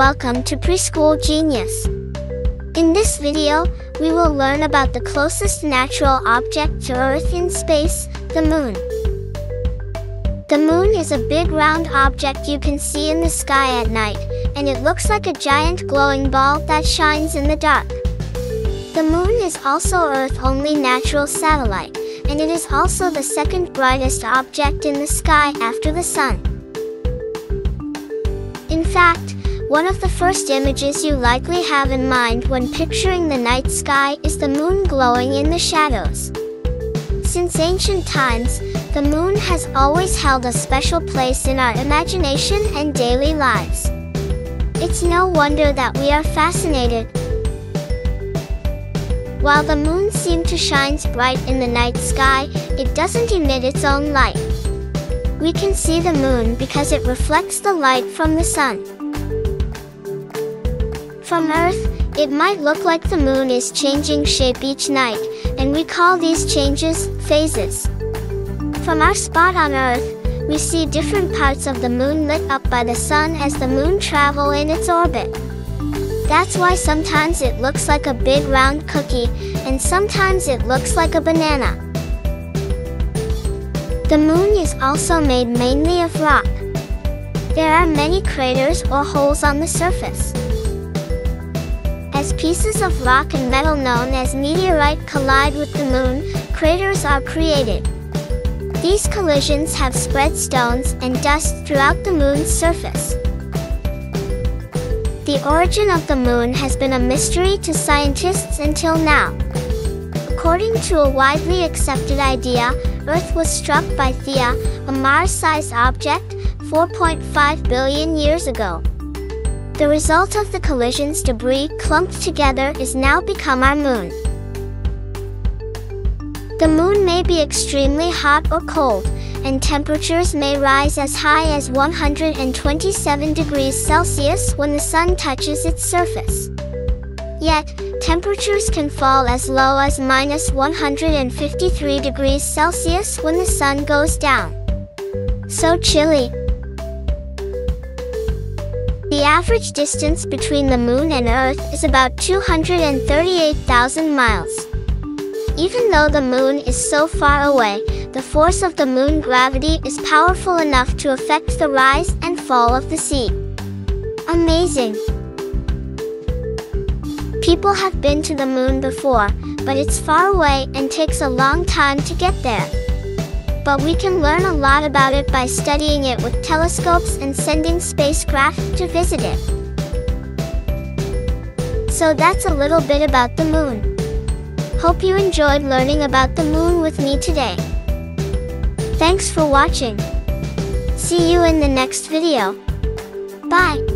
welcome to Preschool Genius. In this video, we will learn about the closest natural object to Earth in space, the Moon. The Moon is a big round object you can see in the sky at night, and it looks like a giant glowing ball that shines in the dark. The Moon is also Earth's only natural satellite, and it is also the second brightest object in the sky after the Sun. In fact, one of the first images you likely have in mind when picturing the night sky is the moon glowing in the shadows. Since ancient times, the moon has always held a special place in our imagination and daily lives. It's no wonder that we are fascinated. While the moon seems to shine bright in the night sky, it doesn't emit its own light. We can see the moon because it reflects the light from the sun. From Earth, it might look like the moon is changing shape each night, and we call these changes phases. From our spot on Earth, we see different parts of the moon lit up by the sun as the moon travel in its orbit. That's why sometimes it looks like a big round cookie, and sometimes it looks like a banana. The moon is also made mainly of rock. There are many craters or holes on the surface. As pieces of rock and metal known as meteorite collide with the moon, craters are created. These collisions have spread stones and dust throughout the moon's surface. The origin of the moon has been a mystery to scientists until now. According to a widely accepted idea, Earth was struck by Theia, a Mars-sized object, 4.5 billion years ago. The result of the collision's debris clumped together is now become our moon. The moon may be extremely hot or cold, and temperatures may rise as high as 127 degrees Celsius when the sun touches its surface. Yet, temperatures can fall as low as minus 153 degrees Celsius when the sun goes down. So chilly, the average distance between the Moon and Earth is about 238,000 miles. Even though the Moon is so far away, the force of the Moon gravity is powerful enough to affect the rise and fall of the sea. Amazing! People have been to the Moon before, but it's far away and takes a long time to get there but we can learn a lot about it by studying it with telescopes and sending spacecraft to visit it. So that's a little bit about the moon. Hope you enjoyed learning about the moon with me today. Thanks for watching. See you in the next video. Bye.